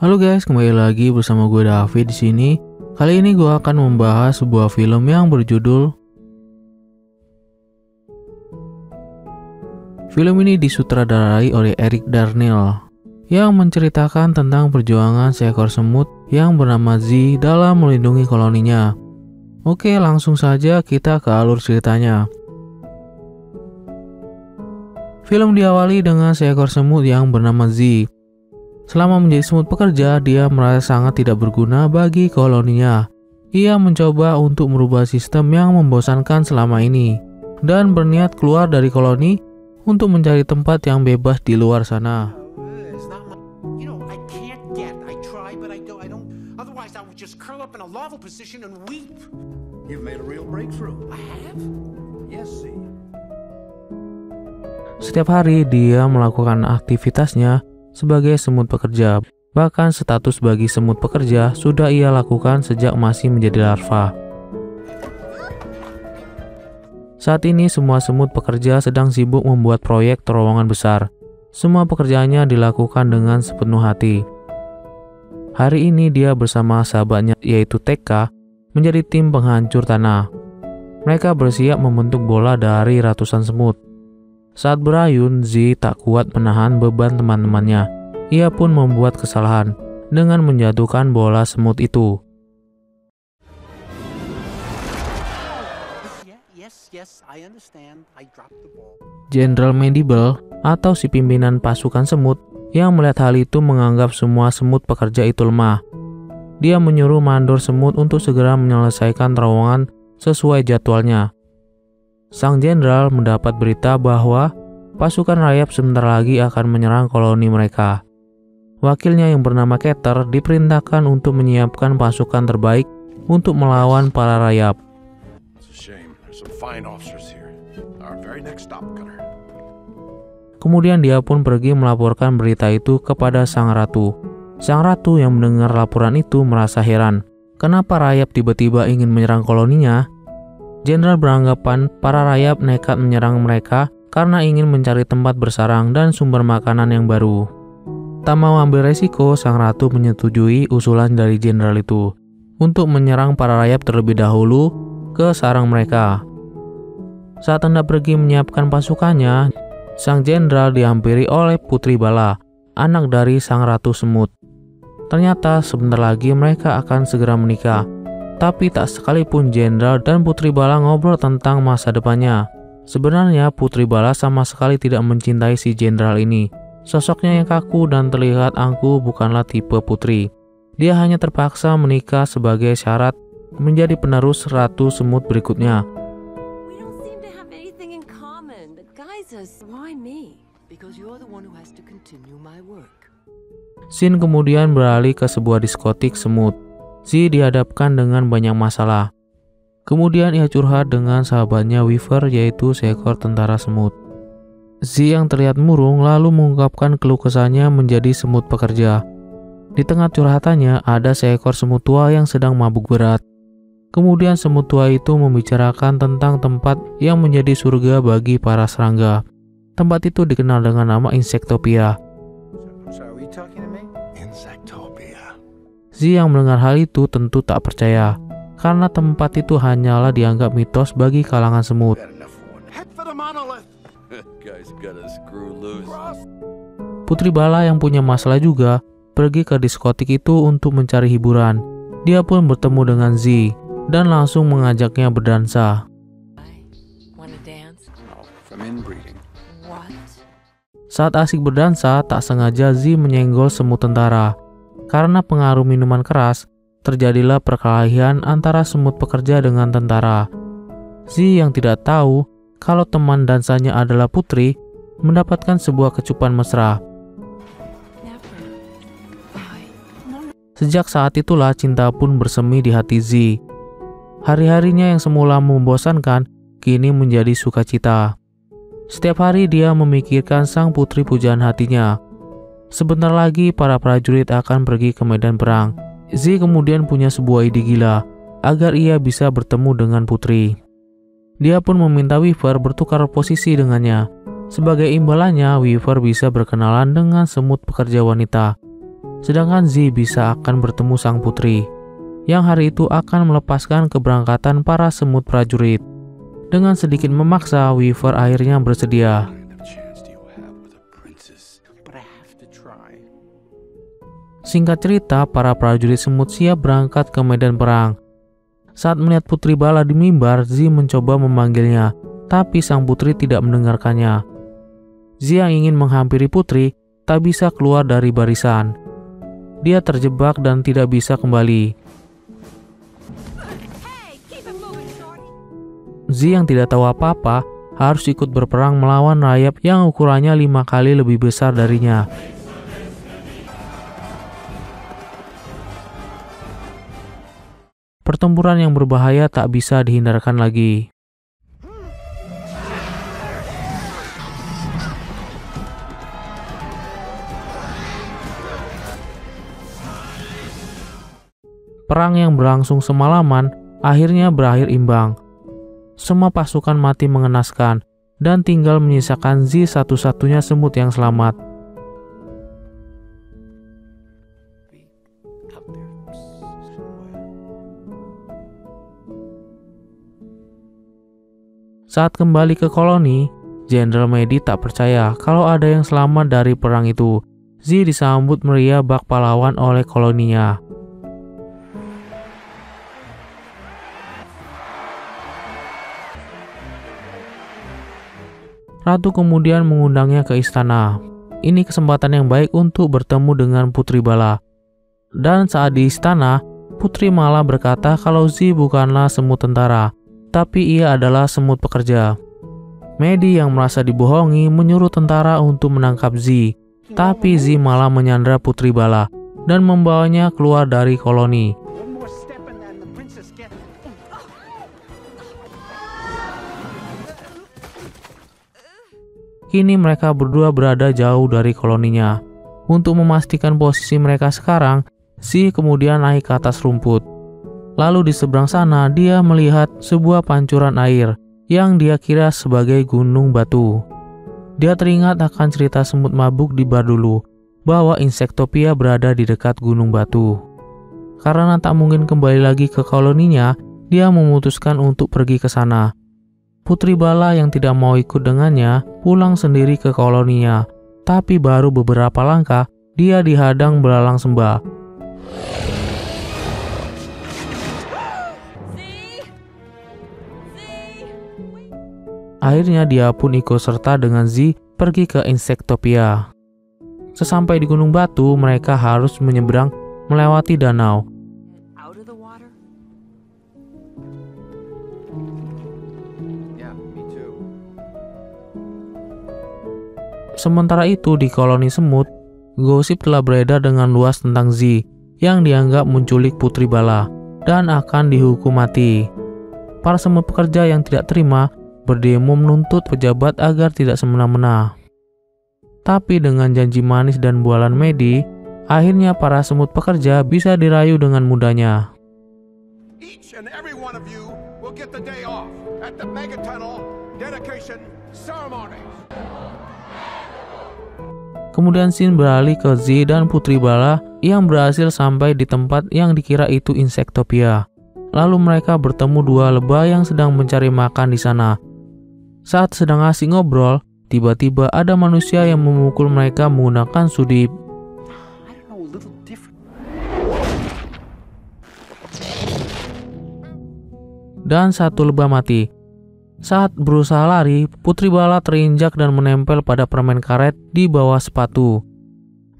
Halo guys, kembali lagi bersama gue David di sini. Kali ini gue akan membahas sebuah film yang berjudul Film ini disutradarai oleh Eric Darnell yang menceritakan tentang perjuangan seekor semut yang bernama Z dalam melindungi koloninya. Oke, langsung saja kita ke alur ceritanya. Film diawali dengan seekor semut yang bernama Z. Selama menjadi semut pekerja, dia merasa sangat tidak berguna bagi koloninya. Ia mencoba untuk merubah sistem yang membosankan selama ini dan berniat keluar dari koloni untuk mencari tempat yang bebas di luar sana. Setiap hari dia melakukan aktivitasnya sebagai semut pekerja. Bahkan status bagi semut pekerja sudah ia lakukan sejak masih menjadi larva. Saat ini semua semut pekerja sedang sibuk membuat proyek terowongan besar. Semua pekerjaannya dilakukan dengan sepenuh hati. Hari ini dia bersama sahabatnya yaitu TK menjadi tim penghancur tanah. Mereka bersiap membentuk bola dari ratusan semut. Saat berayun, Z tak kuat menahan beban teman-temannya. Ia pun membuat kesalahan dengan menjatuhkan bola semut itu. Jenderal Mandible atau si pimpinan pasukan semut yang melihat hal itu menganggap semua semut pekerja itu lemah. Dia menyuruh mandor semut untuk segera menyelesaikan terowongan sesuai jadwalnya. Sang jenderal mendapat berita bahwa pasukan rayap sebentar lagi akan menyerang koloni mereka. Wakilnya yang bernama Keter diperintahkan untuk menyiapkan pasukan terbaik untuk melawan para rayap. Kemudian dia pun pergi melaporkan berita itu kepada sang ratu. Sang ratu yang mendengar laporan itu merasa heran. Kenapa rayap tiba-tiba ingin menyerang koloninya? Jenderal beranggapan para rayap nekat menyerang mereka karena ingin mencari tempat bersarang dan sumber makanan yang baru. Tak mau ambil resiko, sang ratu menyetujui usulan dari jenderal itu untuk menyerang para rayap terlebih dahulu ke sarang mereka. Saat hendak pergi menyiapkan pasukannya, sang jenderal dihampiri oleh Putri Bala, anak dari sang ratu semut. Ternyata sebentar lagi mereka akan segera menikah, tapi tak sekalipun jenderal dan Putri Bala ngobrol tentang masa depannya. Sebenarnya Putri Bala sama sekali tidak mencintai si jenderal ini. Sosoknya yang kaku dan terlihat angkuh bukanlah tipe putri. Dia hanya terpaksa menikah sebagai syarat menjadi penerus ratu semut berikutnya. Work. Sin kemudian beralih ke sebuah diskotik semut. Z dihadapkan dengan banyak masalah. Kemudian ia curhat dengan sahabatnya Weaver yaitu seekor tentara semut. Z yang terlihat murung lalu mengungkapkan keluh kesahnya menjadi semut pekerja. Di tengah curhatannya ada seekor semut tua yang sedang mabuk berat. Kemudian semut tua itu membicarakan tentang tempat yang menjadi surga bagi para serangga. Tempat itu dikenal dengan nama Insectopia. Z yang mendengar hal itu tentu tak percaya, karena tempat itu hanyalah dianggap mitos bagi kalangan semut. Putri Bala yang punya masalah juga pergi ke diskotik itu untuk mencari hiburan. Dia pun bertemu dengan Z dan langsung mengajaknya berdansa. Saat asik berdansa, tak sengaja Z menyenggol semut tentara. Karena pengaruh minuman keras, terjadilah perkelahian antara semut pekerja dengan tentara. Z yang tidak tahu kalau teman dansanya adalah putri, mendapatkan sebuah kecupan mesra. Sejak saat itulah cinta pun bersemi di hati Z. Hari-harinya yang semula membosankan, kini menjadi sukacita. Setiap hari dia memikirkan sang putri pujaan hatinya. Sebentar lagi para prajurit akan pergi ke medan perang. Z kemudian punya sebuah ide gila agar ia bisa bertemu dengan putri. Dia pun meminta Weaver bertukar posisi dengannya. Sebagai imbalannya, Weaver bisa berkenalan dengan semut pekerja wanita. sedangkan Z bisa akan bertemu sang putri, yang hari itu akan melepaskan keberangkatan para semut prajurit. Dengan sedikit memaksa, Weaver akhirnya bersedia. Singkat cerita, para prajurit semut siap berangkat ke medan perang. Saat melihat Putri Bala di mimbar, Z mencoba memanggilnya, tapi sang putri tidak mendengarkannya. Z yang ingin menghampiri putri tak bisa keluar dari barisan. Dia terjebak dan tidak bisa kembali. Hey, keep it moving, shorty. Z yang tidak tahu apa-apa harus ikut berperang melawan rayap yang ukurannya lima kali lebih besar darinya. Pertempuran yang berbahaya tak bisa dihindarkan lagi. Perang yang berlangsung semalaman akhirnya berakhir imbang. Semua pasukan mati mengenaskan dan tinggal menyisakan Z satu-satunya semut yang selamat. Saat kembali ke koloni, Jenderal Medi tak percaya kalau ada yang selamat dari perang itu. Z disambut meriah bak pahlawan oleh koloninya. Ratu kemudian mengundangnya ke istana. Ini kesempatan yang baik untuk bertemu dengan Putri Bala. Dan saat di istana, Putri malah berkata kalau Z bukanlah semut tentara, tapi ia adalah semut pekerja. Medi yang merasa dibohongi menyuruh tentara untuk menangkap Z, tapi Z malah menyandra Putri Bala dan membawanya keluar dari koloni. Kini mereka berdua berada jauh dari koloninya. Untuk memastikan posisi mereka sekarang, Z kemudian naik ke atas rumput. Lalu di seberang sana dia melihat sebuah pancuran air yang dia kira sebagai gunung batu. Dia teringat akan cerita semut mabuk di bar dulu, bahwa Insektopia berada di dekat gunung batu. Karena tak mungkin kembali lagi ke koloninya, dia memutuskan untuk pergi ke sana. Putri Bala yang tidak mau ikut dengannya pulang sendiri ke koloninya, tapi baru beberapa langkah dia dihadang belalang sembah. Akhirnya dia pun ikut serta dengan Z pergi ke Insektopia. Sesampai di Gunung Batu, mereka harus menyeberang melewati danau. Sementara itu di koloni semut, gosip telah beredar dengan luas tentang Z yang dianggap menculik Putri Bala dan akan dihukum mati. Para semut pekerja yang tidak terima berdemo menuntut pejabat agar tidak semena-mena. Tapi dengan janji manis dan bualan Medi, akhirnya para semut pekerja bisa dirayu dengan mudahnya. Each and every one of you will get the day off at the mega tunnel dedication ceremony. Kemudian Sin beralih ke Z dan Putri Bala yang berhasil sampai di tempat yang dikira itu Insektopia. Lalu mereka bertemu dua lebah yang sedang mencari makan di sana. Saat sedang asik ngobrol, tiba-tiba ada manusia yang memukul mereka menggunakan sudip. Dan satu lebah mati. Saat berusaha lari, Putri Bala terinjak dan menempel pada permen karet di bawah sepatu.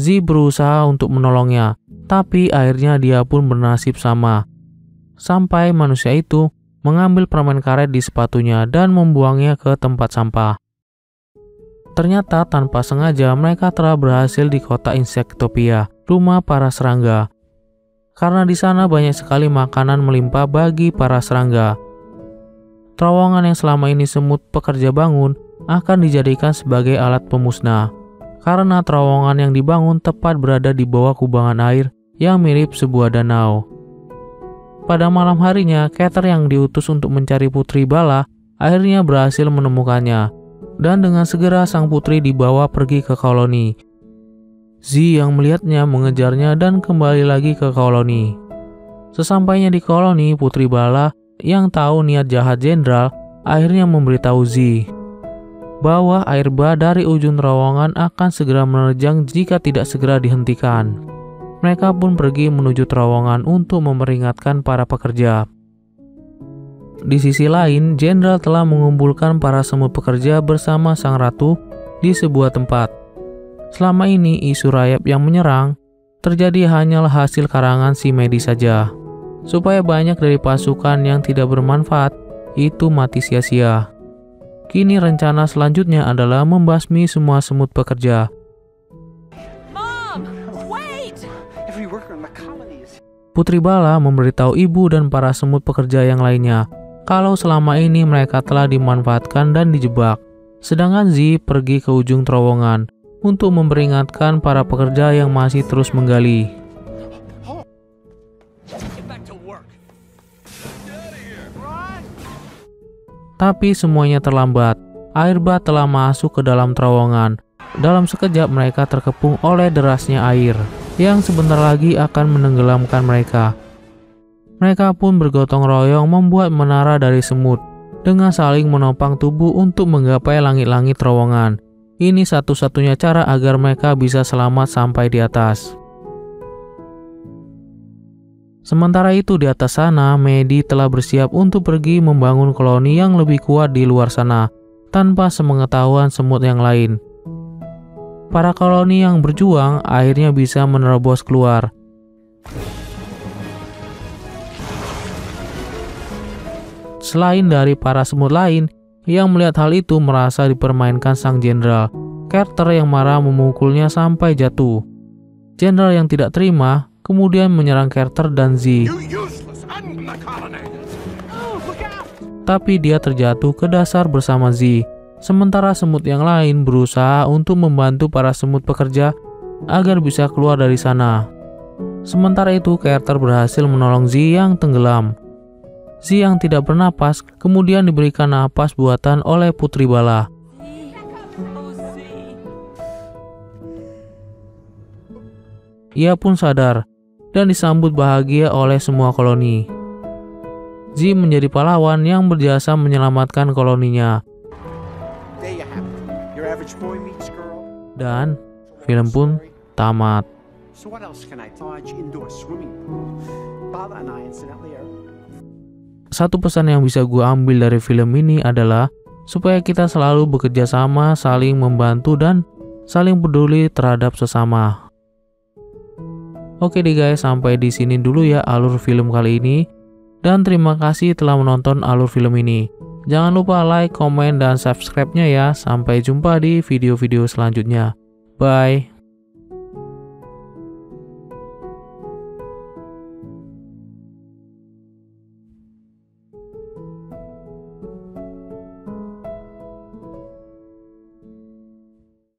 Z berusaha untuk menolongnya, tapi akhirnya dia pun bernasib sama. Sampai manusia itu mengambil permen karet di sepatunya dan membuangnya ke tempat sampah. Ternyata tanpa sengaja mereka telah berhasil di kota Insektopia, rumah para serangga. Karena di sana banyak sekali makanan melimpah bagi para serangga. Terowongan yang selama ini semut pekerja bangun akan dijadikan sebagai alat pemusnah. Karena terowongan yang dibangun tepat berada di bawah kubangan air yang mirip sebuah danau. Pada malam harinya, Keter yang diutus untuk mencari Putri Bala akhirnya berhasil menemukannya. Dan dengan segera sang putri dibawa pergi ke koloni. Z yang melihatnya mengejarnya dan kembali lagi ke koloni. Sesampainya di koloni, Putri Bala yang tahu niat jahat jenderal akhirnya memberitahu Z bahwa air bah dari ujung terowongan akan segera menerjang jika tidak segera dihentikan. Mereka pun pergi menuju terowongan untuk memperingatkan para pekerja. Di sisi lain, jenderal telah mengumpulkan para semut pekerja bersama sang ratu di sebuah tempat. Selama ini, isu rayap yang menyerang terjadi hanyalah hasil karangan si Medi saja supaya banyak dari pasukan yang tidak bermanfaat itu mati sia-sia. Kini rencana selanjutnya adalah membasmi semua semut pekerja. Putri Bala memberitahu ibu dan para semut pekerja yang lainnya kalau selama ini mereka telah dimanfaatkan dan dijebak. Sedangkan Z pergi ke ujung terowongan untuk memperingatkan para pekerja yang masih terus menggali. Tapi semuanya terlambat. Air bah telah masuk ke dalam terowongan. Dalam sekejap mereka terkepung oleh derasnya air yang sebentar lagi akan menenggelamkan mereka. Mereka pun bergotong royong membuat menara dari semut dengan saling menopang tubuh untuk menggapai langit-langit terowongan. Ini satu-satunya cara agar mereka bisa selamat sampai di atas. Sementara itu di atas sana, Medi telah bersiap untuk pergi membangun koloni yang lebih kuat di luar sana, tanpa semengetahuan semut yang lain. Para koloni yang berjuang akhirnya bisa menerobos keluar. Selain dari para semut lain, yang melihat hal itu merasa dipermainkan sang jenderal. Carter yang marah memukulnya sampai jatuh. Jenderal yang tidak terima kemudian menyerang Carter dan Z. Colony! Tapi dia terjatuh ke dasar bersama Z. Sementara semut yang lain berusaha untuk membantu para semut pekerja agar bisa keluar dari sana. Sementara itu, Carter berhasil menolong Z yang tenggelam. Z yang tidak bernapas kemudian diberikan napas buatan oleh Putri Bala. Ia pun sadar dan disambut bahagia oleh semua koloni. Z menjadi pahlawan yang berjasa menyelamatkan koloninya. Dan film pun tamat. Satu pesan yang bisa gue ambil dari film ini adalah supaya kita selalu bekerja sama, saling membantu dan saling peduli terhadap sesama. Oke deh guys, sampai di sini dulu ya alur film kali ini. Dan terima kasih telah menonton alur film ini. Jangan lupa like, komen, dan subscribe-nya ya. Sampai jumpa di video-video selanjutnya. Bye.